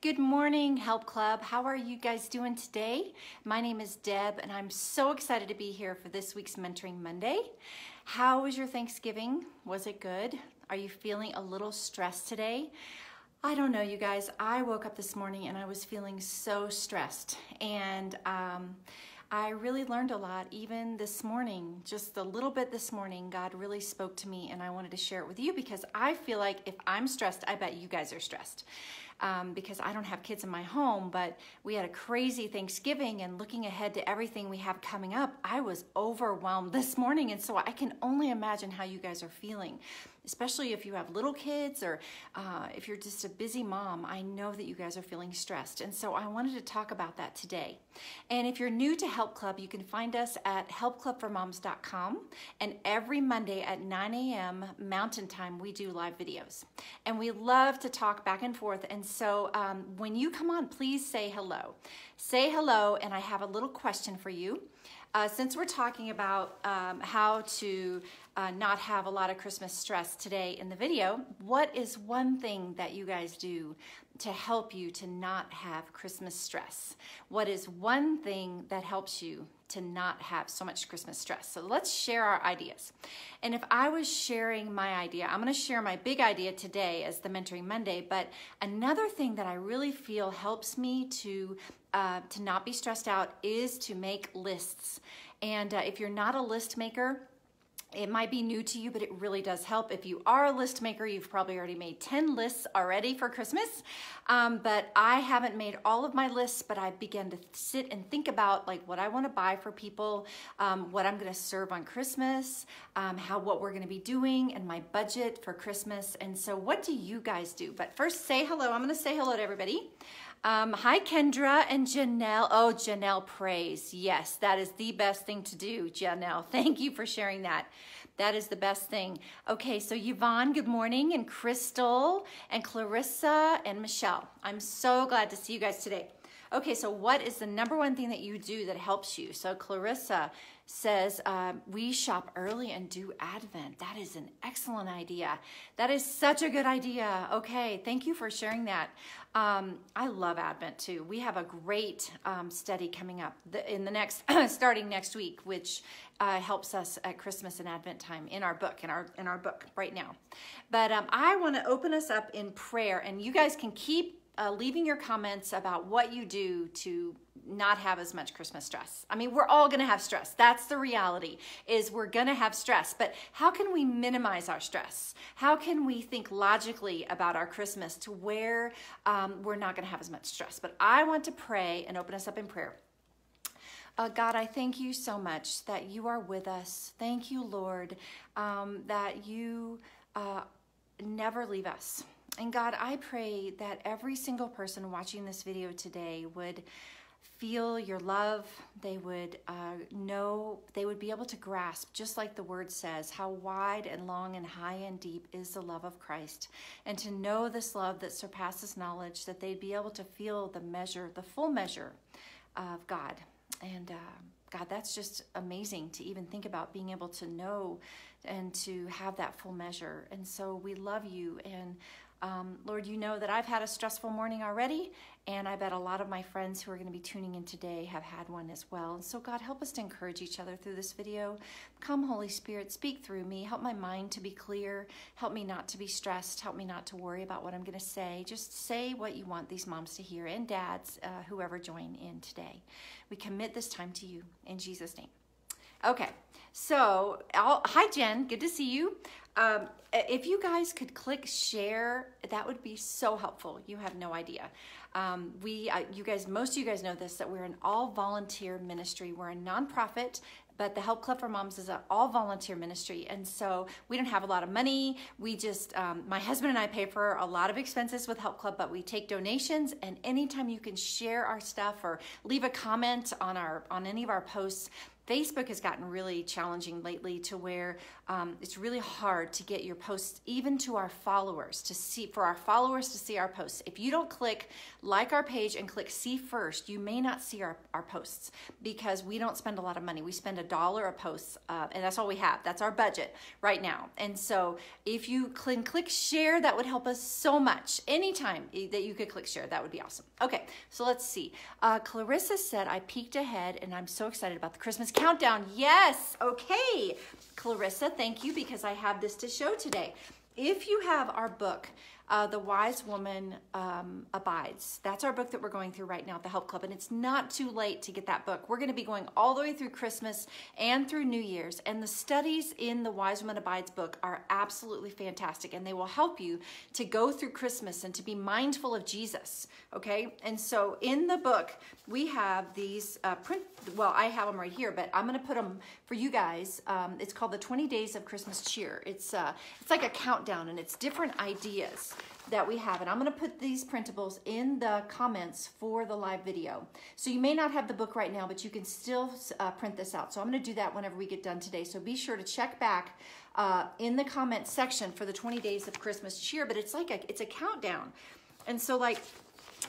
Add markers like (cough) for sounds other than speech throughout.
Good morning, Help Club. How are you guys doing today? My name is Deb, and I'm so excited to be here for this week's Mentoring Monday. How was your Thanksgiving? Was it good? Are you feeling a little stressed today? I don't know, you guys. I woke up this morning and I was feeling so stressed. And um, I really learned a lot even this morning, just a little bit this morning. God really spoke to me, and I wanted to share it with you because I feel like if I'm stressed, I bet you guys are stressed. Um, because I don't have kids in my home, but we had a crazy Thanksgiving and looking ahead to everything we have coming up, I was overwhelmed this morning. And so I can only imagine how you guys are feeling especially if you have little kids or uh, if you're just a busy mom, I know that you guys are feeling stressed. And so I wanted to talk about that today. And if you're new to Help Club, you can find us at helpclubformoms.com. And every Monday at 9 a.m. Mountain Time, we do live videos. And we love to talk back and forth. And so um, when you come on, please say hello. Say hello, and I have a little question for you. Uh, since we're talking about um, how to uh, not have a lot of Christmas stress today in the video, what is one thing that you guys do to help you to not have Christmas stress? What is one thing that helps you to not have so much Christmas stress? So let's share our ideas. And if I was sharing my idea, I'm going to share my big idea today as the Mentoring Monday, but another thing that I really feel helps me to uh, to not be stressed out is to make lists. And uh, if you're not a list maker, it might be new to you, but it really does help. If you are a list maker, you've probably already made 10 lists already for Christmas. Um, but I haven't made all of my lists, but I began to sit and think about like what I want to buy for people, um, what I'm going to serve on Christmas, um, how what we're going to be doing, and my budget for Christmas. And so, what do you guys do? But first, say hello. I'm going to say hello to everybody. Um, hi, Kendra and Janelle. Oh, Janelle prays. Yes, that is the best thing to do, Janelle. (laughs) Thank you for sharing that. That is the best thing. Okay, so Yvonne, good morning, and Crystal, and Clarissa, and Michelle. I'm so glad to see you guys today. Okay, so what is the number one thing that you do that helps you? So Clarissa, says um, we shop early and do Advent. That is an excellent idea. That is such a good idea. Okay, thank you for sharing that. Um, I love Advent too. We have a great um, study coming up in the next, (clears throat) starting next week, which uh, helps us at Christmas and Advent time in our book, in our in our book right now. But um, I want to open us up in prayer, and you guys can keep uh, leaving your comments about what you do to not have as much Christmas stress. I mean, we're all to have stress. That's the reality is we're to have stress, but how can we minimize our stress? How can we think logically about our Christmas to where um, we're not to have as much stress? But I want to pray and open us up in prayer. Uh, God, I thank you so much that you are with us. Thank you, Lord, um, that you uh, never leave us. And God, I pray that every single person watching this video today would feel your love. They would uh, know, they would be able to grasp, just like the word says, how wide and long and high and deep is the love of Christ. And to know this love that surpasses knowledge, that they'd be able to feel the measure, the full measure of God. And uh, God, that's just amazing to even think about being able to know and to have that full measure. And so we love you. And um, Lord, you know that I've had a stressful morning already, and I bet a lot of my friends who are going to be tuning in today have had one as well. And so, God, help us to encourage each other through this video. Come, Holy Spirit, speak through me. Help my mind to be clear. Help me not to be stressed. Help me not to worry about what I'm going to say. Just say what you want these moms to hear and dads, uh, whoever join in today. We commit this time to you in Jesus' name. Okay, so I'll, hi Jen, good to see you. Um, if you guys could click share, that would be so helpful. You have no idea. Um, we, uh, you guys, most of you guys know this, that we're an all volunteer ministry. We're a nonprofit but the Help Club for Moms is an all volunteer ministry. And so we don't have a lot of money. We just, um, my husband and I pay for a lot of expenses with Help Club, but we take donations. And anytime you can share our stuff or leave a comment on our on any of our posts, Facebook has gotten really challenging lately to where um, it's really hard to get your posts even to our followers to see for our followers to see our posts. If you don't click like our page and click see first, you may not see our, our posts because we don't spend a lot of money. We spend a dollar a post, uh, and that's all we have. That's our budget right now. And so if you can click share, that would help us so much. Anytime that you could click share, that would be awesome. Okay, so let's see. Uh, Clarissa said, I peeked ahead and I'm so excited about the Christmas countdown. Yes, okay. Clarissa, thank you because I have this to show today. If you have our book, uh, The Wise Woman um, Abides. That's our book that we're going through right now at the Help Club, and it's not too late to get that book. We're going to be going all the way through Christmas and through New Year's, and the studies in the Wise Woman Abides book are absolutely fantastic, and they will help you to go through Christmas and to be mindful of Jesus, okay? And so in the book, we have these uh, print, well, I have them right here, but I'm going to put them for you guys. Um, it's called the 20 Days of Christmas Cheer. It's, uh, it's like a countdown, and it's different ideas that we have. And I'm going to put these printables in the comments for the live video. So you may not have the book right now, but you can still uh, print this out. So I'm going to do that whenever we get done today. So be sure to check back uh, in the comment section for the 20 days of Christmas cheer. But it's like a, it's a countdown. And so like,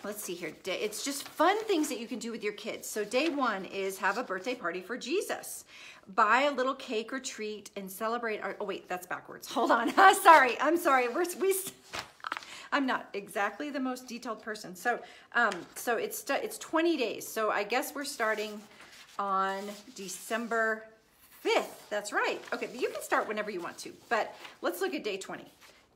let's see here. It's just fun things that you can do with your kids. So day one is have a birthday party for Jesus buy a little cake or treat and celebrate our, oh wait, that's backwards. Hold on, (laughs) sorry, I'm sorry. We're, we, I'm not exactly the most detailed person. So, um, so it's, it's 20 days. So I guess we're starting on December 5th. That's right. Okay, you can start whenever you want to. But let's look at day 20.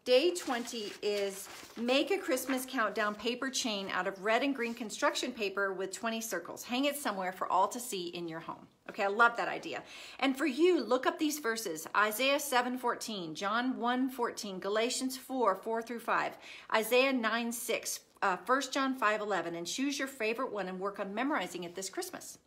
Day 20 is make a Christmas countdown paper chain out of red and green construction paper with 20 circles. Hang it somewhere for all to see in your home. Okay, I love that idea. And for you, look up these verses. Isaiah 7, 14, John 1, 14, Galatians 4, 4 through 5, Isaiah 9, 6, uh, 1 John 5, 11, and choose your favorite one and work on memorizing it this Christmas.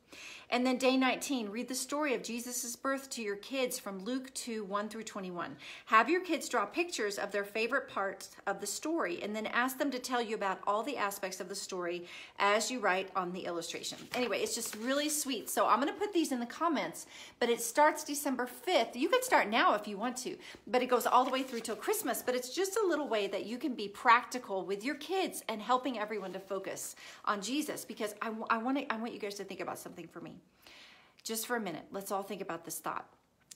And then day 19, read the story of Jesus' birth to your kids from Luke 2 1 through 21. Have your kids draw pictures of their favorite parts of the story and then ask them to tell you about all the aspects of the story as you write on the illustration. Anyway, it's just really sweet. So I'm going to put these in the comments, but it starts December 5th. You can start now if you want to, but it goes all the way through till Christmas. But it's just a little way that you can be practical with your kids and helping everyone to focus on Jesus because I, I, want, to, I want you guys to think about something for me just for a minute, let's all think about this thought.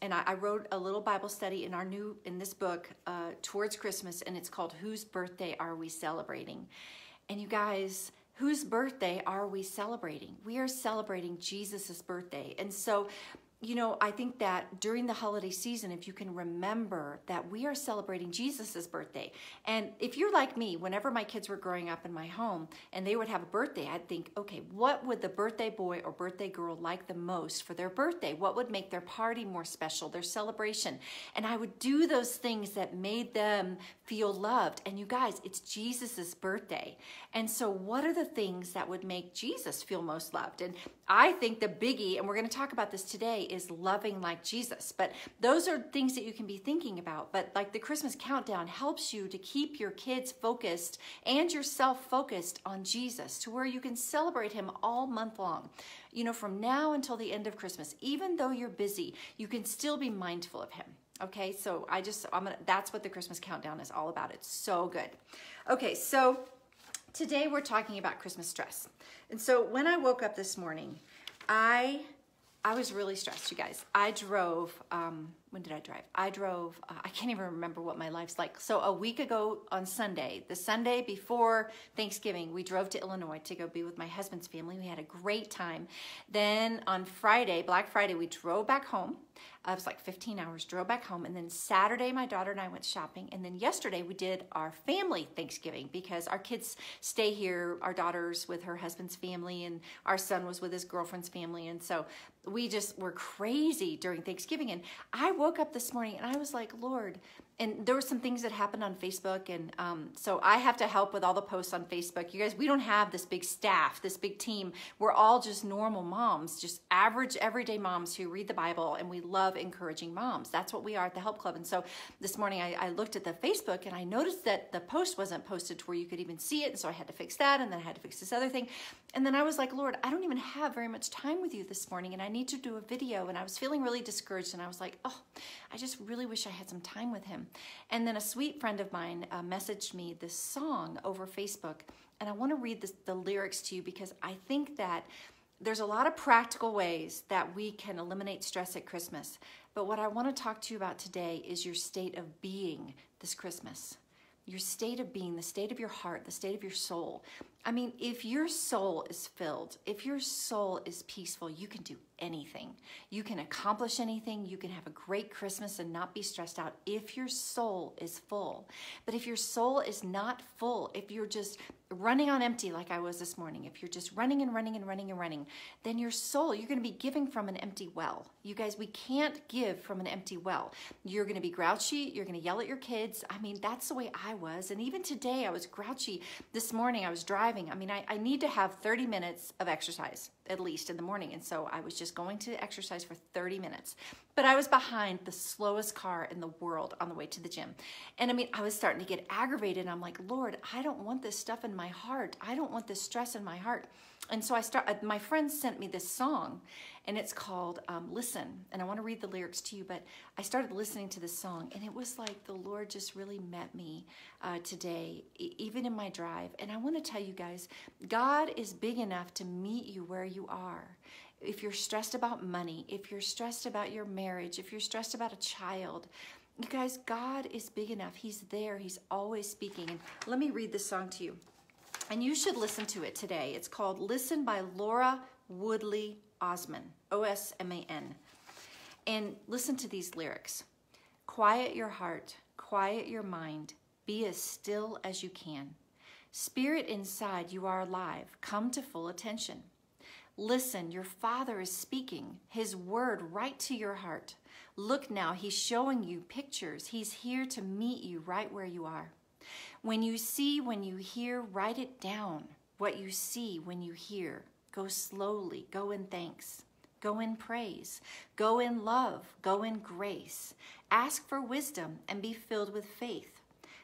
And I, I wrote a little Bible study in our new, in this book, uh, towards Christmas, and it's called Whose Birthday Are We Celebrating? And you guys, whose birthday are we celebrating? We are celebrating Jesus' birthday. And so you know, I think that during the holiday season, if you can remember that we are celebrating Jesus's birthday. And if you're like me, whenever my kids were growing up in my home and they would have a birthday, I'd think, okay, what would the birthday boy or birthday girl like the most for their birthday? What would make their party more special, their celebration? And I would do those things that made them feel loved. And you guys, it's Jesus's birthday. And so what are the things that would make Jesus feel most loved? And I think the biggie, and we're going to talk about this today, is loving like Jesus. But those are things that you can be thinking about. But like the Christmas countdown helps you to keep your kids focused and yourself focused on Jesus to where you can celebrate him all month long. You know, from now until the end of Christmas, even though you're busy, you can still be mindful of him. Okay, so I just, I'm gonna, that's what the Christmas countdown is all about. It's so good. Okay, so today we're talking about Christmas stress. And so when I woke up this morning, I I was really stressed, you guys. I drove, um, when did I drive? I drove, uh, I can't even remember what my life's like. So a week ago on Sunday, the Sunday before Thanksgiving, we drove to Illinois to go be with my husband's family. We had a great time. Then on Friday, Black Friday, we drove back home. Uh, it was like 15 hours, drove back home. And then Saturday, my daughter and I went shopping. And then yesterday, we did our family Thanksgiving because our kids stay here. Our daughter's with her husband's family, and our son was with his girlfriend's family. And so we just were crazy during Thanksgiving. And I woke up this morning and I was like, Lord, and there were some things that happened on Facebook, and um, so I have to help with all the posts on Facebook. You guys, we don't have this big staff, this big team. We're all just normal moms, just average, everyday moms who read the Bible, and we love encouraging moms. That's what we are at the Help Club. And so this morning I, I looked at the Facebook and I noticed that the post wasn't posted to where you could even see it, and so I had to fix that, and then I had to fix this other thing. And then I was like, Lord, I don't even have very much time with you this morning, and I need to do a video. And I was feeling really discouraged, and I was like, oh, I just really wish I had some time with him. And then a sweet friend of mine uh, messaged me this song over Facebook. And I want to read this, the lyrics to you because I think that there's a lot of practical ways that we can eliminate stress at Christmas. But what I want to talk to you about today is your state of being this Christmas. Your state of being, the state of your heart, the state of your soul. I mean, if your soul is filled, if your soul is peaceful, you can do anything. You can accomplish anything. You can have a great Christmas and not be stressed out if your soul is full. But if your soul is not full, if you're just running on empty like I was this morning, if you're just running and running and running and running, then your soul, you're going to be giving from an empty well. You guys, we can't give from an empty well. You're going to be grouchy. You're going to yell at your kids. I mean, that's the way I was. And even today, I was grouchy. This morning, I was driving. I mean, I, I need to have 30 minutes of exercise at least in the morning. And so I was just going to exercise for 30 minutes. But I was behind the slowest car in the world on the way to the gym. And I mean, I was starting to get aggravated. I'm like, Lord, I don't want this stuff in my heart. I don't want this stress in my heart. And so I start, uh, my friend sent me this song and it's called um, Listen. And I want to read the lyrics to you, but I started listening to this song, and it was like the Lord just really met me uh, today, even in my drive. And I want to tell you guys, God is big enough to meet you where you are. If you're stressed about money, if you're stressed about your marriage, if you're stressed about a child, you guys, God is big enough. He's there. He's always speaking. And let me read this song to you. And you should listen to it today. It's called Listen by Laura Woodley Osman, O S M A N. And listen to these lyrics Quiet your heart, quiet your mind, be as still as you can. Spirit inside, you are alive. Come to full attention. Listen, your Father is speaking His word right to your heart. Look now, He's showing you pictures. He's here to meet you right where you are. When you see, when you hear, write it down. What you see when you hear. Go slowly, go in thanks, go in praise, go in love, go in grace. Ask for wisdom and be filled with faith.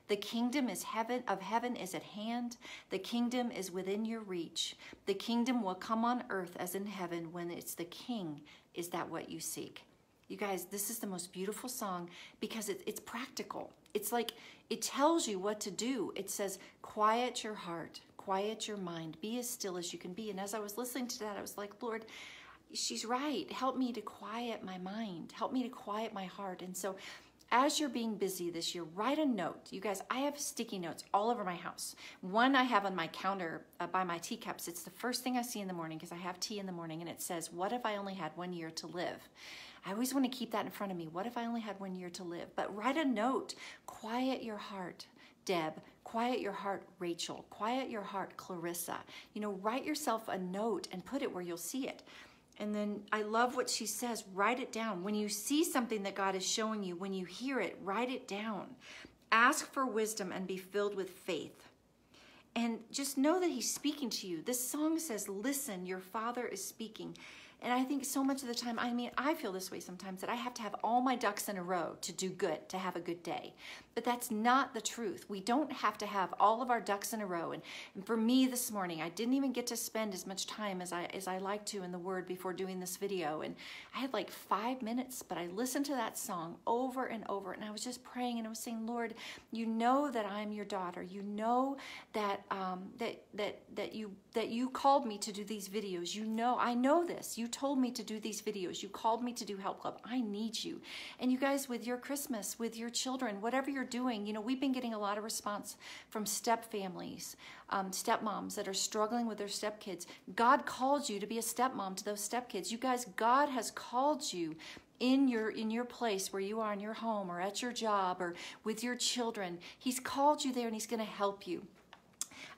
The kingdom is heaven of heaven is at hand. The kingdom is within your reach. The kingdom will come on earth as in heaven when it's the king. Is that what you seek? You guys, this is the most beautiful song because it, it's practical. It's like it tells you what to do. It says, quiet your heart, quiet your mind, be as still as you can be. And as I was listening to that, I was like, Lord, she's right. Help me to quiet my mind, help me to quiet my heart. And so, as you're being busy this year, write a note. You guys, I have sticky notes all over my house. One I have on my counter uh, by my teacups. It's the first thing I see in the morning because I have tea in the morning, and it says, What if I only had one year to live? I always want to keep that in front of me. What if I only had one year to live? But write a note. Quiet your heart. Deb, quiet your heart, Rachel, quiet your heart, Clarissa. You know, write yourself a note and put it where you'll see it. And then I love what she says write it down. When you see something that God is showing you, when you hear it, write it down. Ask for wisdom and be filled with faith. And just know that He's speaking to you. This song says, Listen, your Father is speaking. And I think so much of the time, I mean, I feel this way sometimes that I have to have all my ducks in a row to do good, to have a good day. But that's not the truth. We don't have to have all of our ducks in a row. And, and for me this morning, I didn't even get to spend as much time as I as I like to in the Word before doing this video. And I had like five minutes, but I listened to that song over and over, and I was just praying and I was saying, Lord, you know that I'm your daughter. You know that um, that that that you that you called me to do these videos. You know, I know this. You told me to do these videos. You called me to do Help Club. I need you. And you guys, with your Christmas, with your children, whatever you're doing, you know, we've been getting a lot of response from step families, um, stepmoms that are struggling with their stepkids. God called you to be a stepmom to those stepkids. You guys, God has called you in your in your place where you are in your home or at your job or with your children. He's called you there and he's going to help you.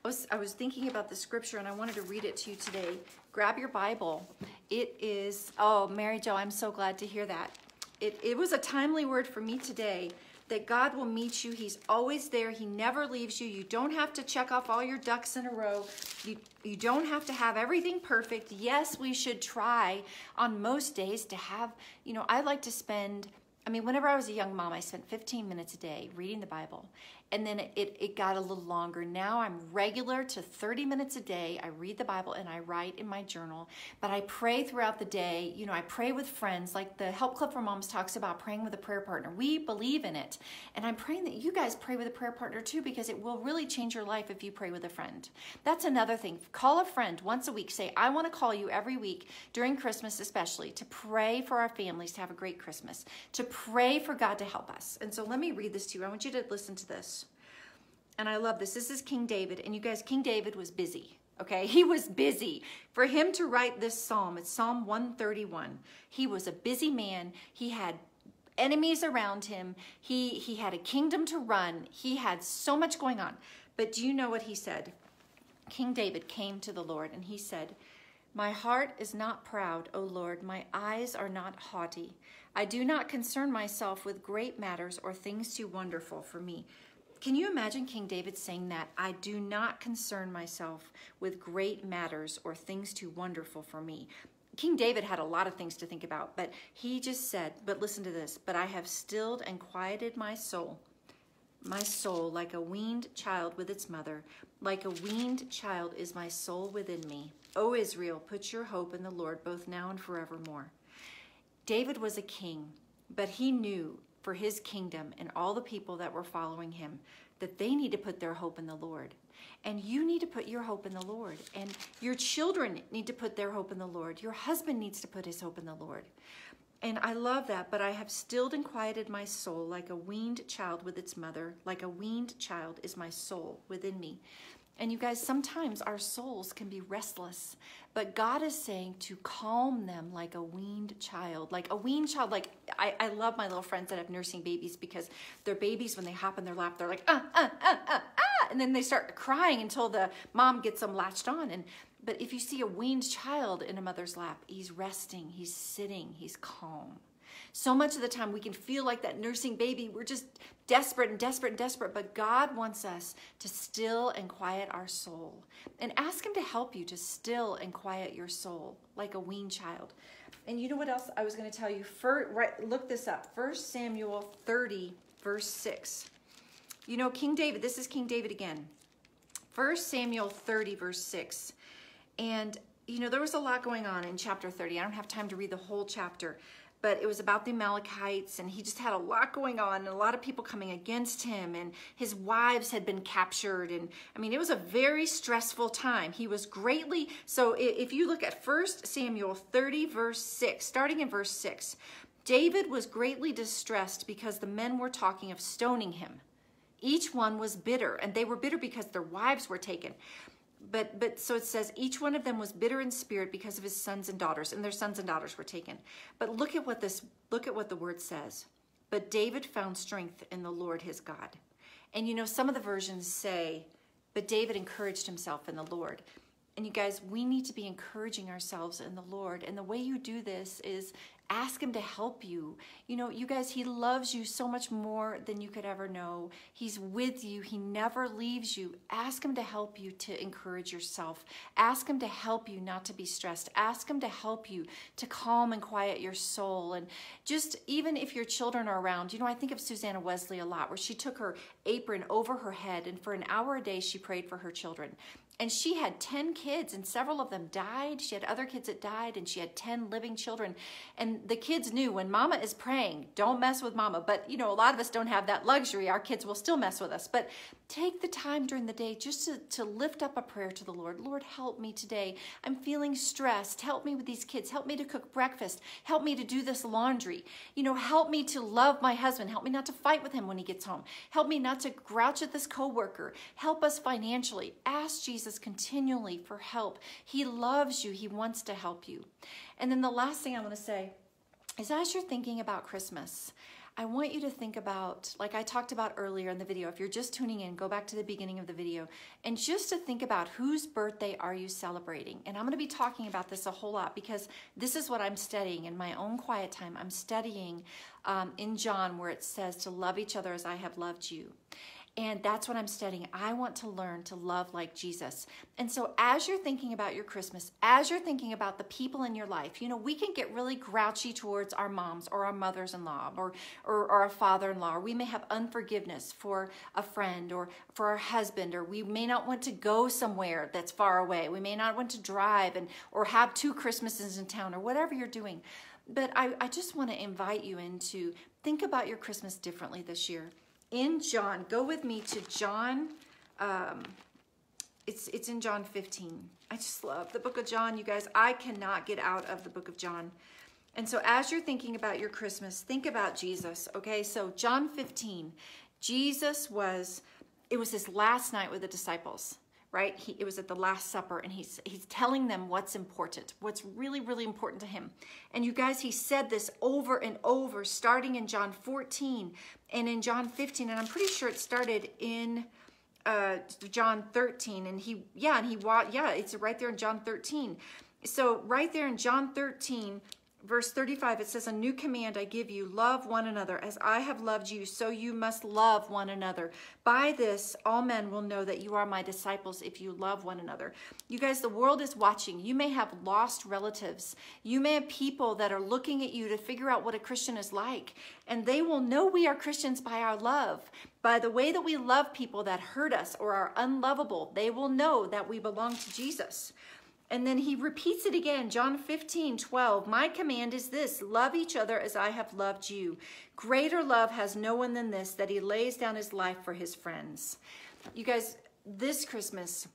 I was, I was thinking about the scripture and I wanted to read it to you today. Grab your Bible. It is, oh, Mary Jo, I'm so glad to hear that. It, it was a timely word for me today. That God will meet you. He's always there. He never leaves you. You don't have to check off all your ducks in a row. You, you don't have to have everything perfect. Yes, we should try on most days to have, you know, I like to spend I mean, whenever I was a young mom, I spent 15 minutes a day reading the Bible and then it, it got a little longer. Now I'm regular to 30 minutes a day. I read the Bible and I write in my journal, but I pray throughout the day. You know, I pray with friends, like the Help Club for Moms talks about praying with a prayer partner. We believe in it. And I'm praying that you guys pray with a prayer partner too, because it will really change your life if you pray with a friend. That's another thing. Call a friend once a week. Say, I want to call you every week during Christmas, especially to pray for our families to have a great Christmas, to pray for God to help us. And so let me read this to you. I want you to listen to this and I love this. This is King David. And you guys, King David was busy. Okay, (laughs) he was busy. For him to write this psalm, it's Psalm 131. He was a busy man. He had enemies around him. He he had a kingdom to run. He had so much going on. But do you know what he said? King David came to the Lord and he said, "My heart is not proud, O Lord. My eyes are not haughty. I do not concern myself with great matters or things too wonderful for me." Can you imagine King David saying that? I do not concern myself with great matters or things too wonderful for me. King David had a lot of things to think about, but he just said, but listen to this, but I have stilled and quieted my soul, my soul like a weaned child with its mother. Like a weaned child is my soul within me. O Israel, put your hope in the Lord both now and forevermore. David was a king, but he knew for his kingdom and all the people that were following him that they need to put their hope in the Lord. And you need to put your hope in the Lord. And your children need to put their hope in the Lord. Your husband needs to put his hope in the Lord. And I love that, but I have stilled and quieted my soul like a weaned child with its mother. Like a weaned child is my soul within me. And you guys, sometimes our souls can be restless, but God is saying to calm them like a weaned child. Like a weaned child, like I, I love my little friends that have nursing babies because their babies, when they hop in their lap, they're like, ah, ah, ah, ah, ah, and then they start crying until the mom gets them latched on. And but if you see a weaned child in a mother's lap, he's resting, he's sitting, he's calm. So much of the time we can feel like that nursing baby. We're just desperate and desperate and desperate. But God wants us to still and quiet our soul and ask Him to help you to still and quiet your soul like a weaned child. And you know what else I was going to tell you? For, right, look this up. First Samuel 30, verse 6. You know, King David, this is King David again. First Samuel 30, verse 6. And, you know, there was a lot going on in chapter 30. I don't have time to read the whole chapter but it was about the Amalekites, and he just had a lot going on, and a lot of people coming against him, and his wives had been captured, and I mean, it was a very stressful time. He was greatly, so if you look at 1 Samuel 30, verse 6, starting in verse 6, David was greatly distressed because the men were talking of stoning him. Each one was bitter, and they were bitter because their wives were taken but but so it says each one of them was bitter in spirit because of his sons and daughters and their sons and daughters were taken. But look at what this look at what the word says. But david found strength in the lord his god. And you know some of the versions say but david encouraged himself in the lord. And you guys we need to be encouraging ourselves in the lord. And the way you do this is Ask him to help you. You know, you guys, he loves you so much more than you could ever know. He's with you. He never leaves you. Ask him to help you to encourage yourself. Ask him to help you not to be stressed. Ask him to help you to calm and quiet your soul. And just even if your children are around, you know, I think of Susanna Wesley a lot, where she took her apron over her head and for an hour a day she prayed for her children and she had 10 kids and several of them died. She had other kids that died and she had 10 living children. And the kids knew when mama is praying don't mess with mama. But you know a lot of us don't have that luxury. Our kids will still mess with us. But take the time during the day just to, to lift up a prayer to the lord. Lord help me today. I'm feeling stressed. Help me with these kids. Help me to cook breakfast. Help me to do this laundry. You know help me to love my husband. Help me not to fight with him when he gets home. Help me not to grouch at this coworker. Help us financially. Ask jesus Jesus continually for help. He loves you, He wants to help you. And then the last thing I want to say is as you're thinking about Christmas, I want you to think about, like I talked about earlier in the video, if you're just tuning in, go back to the beginning of the video, and just to think about whose birthday are you celebrating. And I'm going to be talking about this a whole lot because this is what I'm studying in my own quiet time. I'm studying um, in John where it says to love each other as I have loved you. And that's what I'm studying. I want to learn to love like Jesus. And so, as you're thinking about your Christmas, as you're thinking about the people in your life, you know, we can get really grouchy towards our moms or our mothers in law or, or, or our father in law, or we may have unforgiveness for a friend or for our husband, or we may not want to go somewhere that's far away. We may not want to drive and or have two Christmases in town or whatever you're doing. But I, I just want to invite you into think about your Christmas differently this year in John, go with me to John. Um, it's it's in John 15. I just love the book of John, you guys. I cannot get out of the book of John. And so as you're thinking about your Christmas, think about Jesus, okay? So John 15. Jesus was it was his last night with the disciples right? He, it was at the Last Supper, and he's he's telling them what's important, what's really really important to him. And you guys, he said this over and over, starting in John 14 and in John 15, and I'm pretty sure it started in uh, John 13. And he, yeah, and he yeah, it's right there in John 13. So right there in John 13, verse 35 it says a new command i give you love one another as i have loved you so you must love one another. By this all men will know that you are my disciples if you love one another. You guys the world is watching. You may have lost relatives. You may have people that are looking at you to figure out what a christian is like and they will know we are christians by our love. By the way that we love people that hurt us or are unlovable they will know that we belong to jesus and then he repeats it again, John 15, 12. My command is this love each other as I have loved you. Greater love has no one than this, that he lays down his life for his friends. You guys, this Christmas,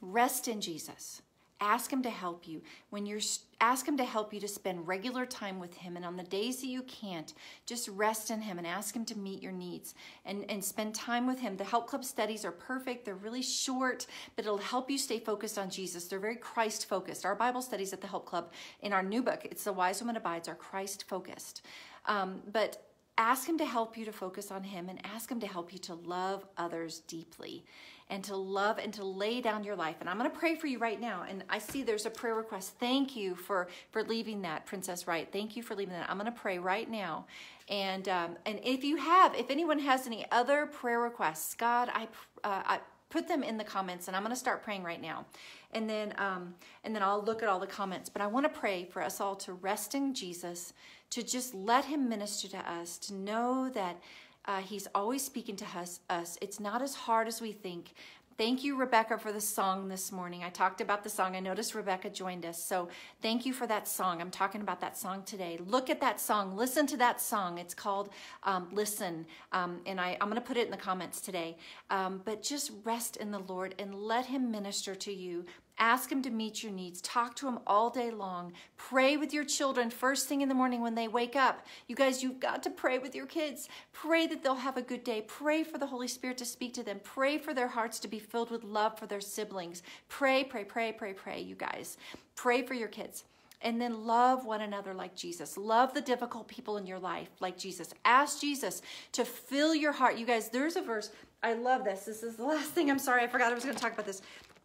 rest in Jesus. Ask him to help you. When you're ask him to help you to spend regular time with him and on the days that you can't, just rest in him and ask him to meet your needs and and spend time with him. The help club studies are perfect. They're really short, but it'll help you stay focused on Jesus. They're very Christ focused. Our Bible studies at the help club in our new book, it's the Wise Woman Abides, are Christ focused. Um, but ask him to help you to focus on him and ask him to help you to love others deeply and to love and to lay down your life. And I'm going to pray for you right now. And I see there's a prayer request. Thank you for for leaving that, Princess Wright. Thank you for leaving that. I'm going to pray right now. And um, and if you have, if anyone has any other prayer requests, God, I uh, I put them in the comments, and I'm going to start praying right now. And then um, and then I'll look at all the comments. But I want to pray for us all to rest in Jesus, to just let Him minister to us, to know that uh, he's always speaking to us, us. It's not as hard as we think. Thank you, Rebecca, for the song this morning. I talked about the song. I noticed Rebecca joined us. So thank you for that song. I'm talking about that song today. Look at that song. Listen to that song. It's called um, Listen. Um, and I, am going to put it in the comments today. Um, but just rest in the Lord and let Him minister to you. Ask Him to meet your needs. Talk to Him all day long. Pray with your children first thing in the morning when they wake up. You guys, you've got to pray with your kids. Pray that they'll have a good day. Pray for the Holy Spirit to speak to them. Pray for their hearts to be filled with love for their siblings. Pray, pray, pray, pray, pray, you guys. Pray for your kids. And then love one another like Jesus. Love the difficult people in your life like Jesus. Ask Jesus to fill your heart. You guys, there's a verse. I love this. This is the last thing. I'm sorry. I forgot I was going to talk about this.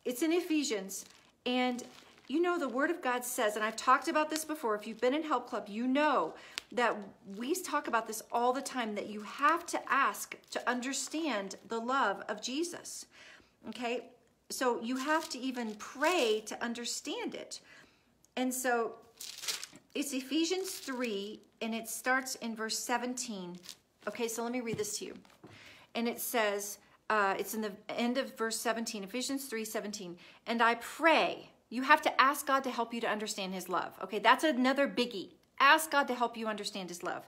It's in Ephesians. And you know, the Word of God says, and I've talked about this before, if you've been in Help Club, you know that we talk about this all the time that you have to ask to understand the love of Jesus. Okay? So you have to even pray to understand it. And so it's Ephesians 3, and it starts in verse 17. Okay, so let me read this to you. And it says, uh, it's in the end of verse 17, Ephesians 3 17. And I pray, you have to ask God to help you to understand his love. Okay, that's another biggie. Ask God to help you understand his love.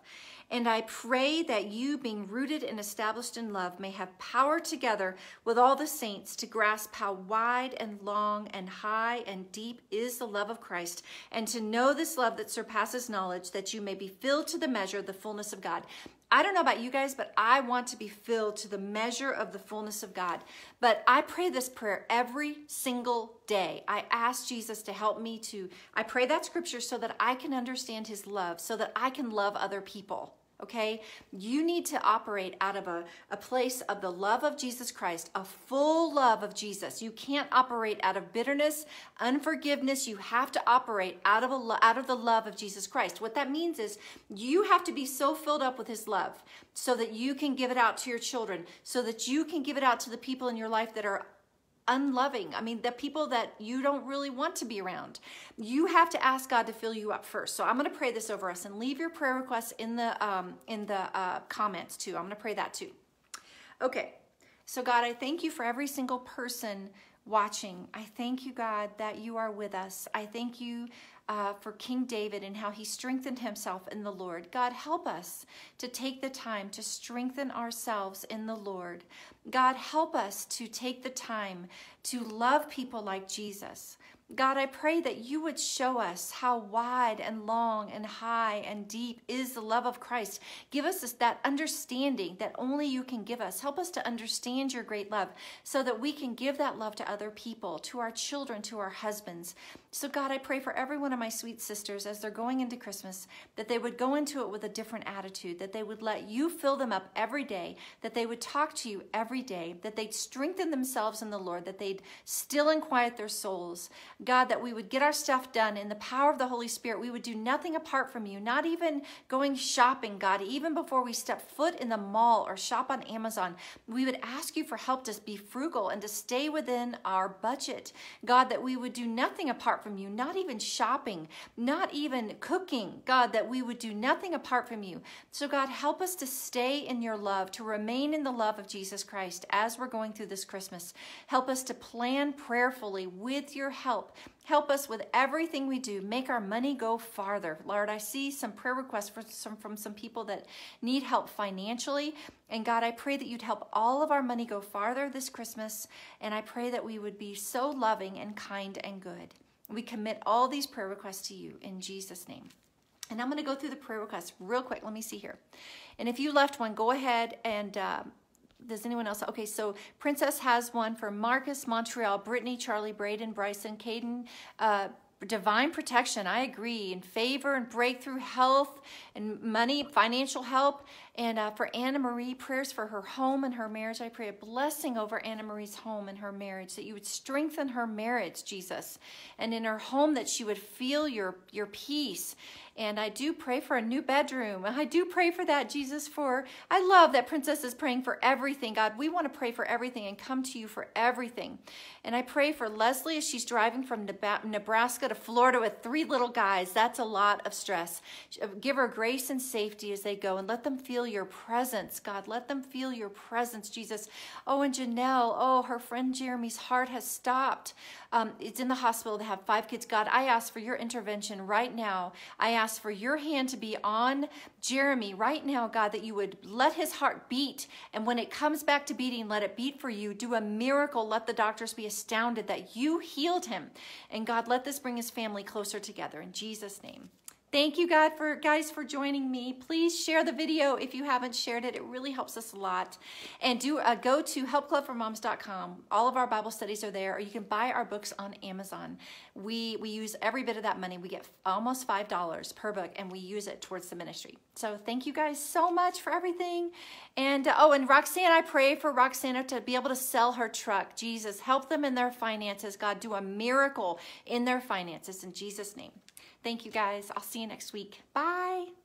And I pray that you, being rooted and established in love, may have power together with all the saints to grasp how wide and long and high and deep is the love of Christ, and to know this love that surpasses knowledge, that you may be filled to the measure of the fullness of God. I don't know about you guys, but I want to be filled to the measure of the fullness of God. But I pray this prayer every single day. I ask Jesus to help me to, I pray that scripture so that I can understand his love, so that I can love other people. Okay? You need to operate out of a, a place of the love of Jesus Christ, a full love of Jesus. You can't operate out of bitterness, unforgiveness. You have to operate out of, a, out of the love of Jesus Christ. What that means is you have to be so filled up with his love so that you can give it out to your children, so that you can give it out to the people in your life that are unloving. I mean, the people that you don't really want to be around. You have to ask God to fill you up first. So I'm going to pray this over us and leave your prayer requests in the um, in the uh, comments too. I'm going to pray that too. Okay. So God, I thank you for every single person watching. I thank you, God, that you are with us. I thank you uh, for King David and how he strengthened himself in the Lord. God, help us to take the time to strengthen ourselves in the Lord. God, help us to take the time to love people like Jesus. God, I pray that you would show us how wide and long and high and deep is the love of Christ. Give us this, that understanding that only you can give us. Help us to understand your great love so that we can give that love to other people, to our children, to our husbands. So, God, I pray for every one of my sweet sisters as they're going into Christmas that they would go into it with a different attitude, that they would let you fill them up every day, that they would talk to you every day, that they'd strengthen themselves in the Lord, that they'd still and quiet their souls. God, that we would get our stuff done in the power of the Holy Spirit. We would do nothing apart from you, not even going shopping, God, even before we step foot in the mall or shop on Amazon. We would ask you for help to be frugal and to stay within our budget. God, that we would do nothing apart from you, not even shopping, not even cooking. God, that we would do nothing apart from you. So, God, help us to stay in your love, to remain in the love of Jesus Christ as we're going through this Christmas. Help us to plan prayerfully with your help Help us with everything we do. Make our money go farther. Lord, I see some prayer requests from some, from some people that need help financially. And God, I pray that you'd help all of our money go farther this Christmas. And I pray that we would be so loving and kind and good. We commit all these prayer requests to you in Jesus' name. And I'm going to go through the prayer requests real quick. Let me see here. And if you left one, go ahead and uh, does anyone else? Okay, so Princess has one for Marcus, Montreal, Brittany, Charlie, Braden, Bryson, Caden, uh, divine protection. I agree. in favor and breakthrough, health and money, financial help. And uh, for Anna Marie, prayers for her home and her marriage. I pray a blessing over Anna Marie's home and her marriage, that you would strengthen her marriage, Jesus. And in her home, that she would feel your, your peace and I do pray for a new bedroom. I do pray for that, Jesus, for I love that Princess is praying for everything. God, we want to pray for everything and come to you for everything. And I pray for Leslie as she's driving from Nebraska to Florida with three little guys. That's a lot of stress. Give her grace and safety as they go and let them feel your presence, God. Let them feel your presence, Jesus. Oh, and Janelle, oh, her friend Jeremy's heart has stopped. Um, it's in the hospital. They have five kids. God, I ask for your intervention right now. I ask for your hand to be on Jeremy right now, God, that you would let his heart beat. And when it comes back to beating, let it beat for you. Do a miracle. Let the doctors be astounded that you healed him. And God, let this bring his family closer together. In Jesus' name. Thank you God for guys for joining me. Please share the video if you haven't shared it. It really helps us a lot. And do uh, go to helpclubformoms.com. All of our Bible studies are there, or you can buy our books on Amazon. We we use every bit of that money. We get almost five dollars per book, and we use it towards the ministry. So thank you guys so much for everything. And uh, oh, and Roxanne, I pray for Roxanne to be able to sell her truck. Jesus, help them in their finances. God, do a miracle in their finances in Jesus' name. Thank you guys. I'll see you next week. Bye.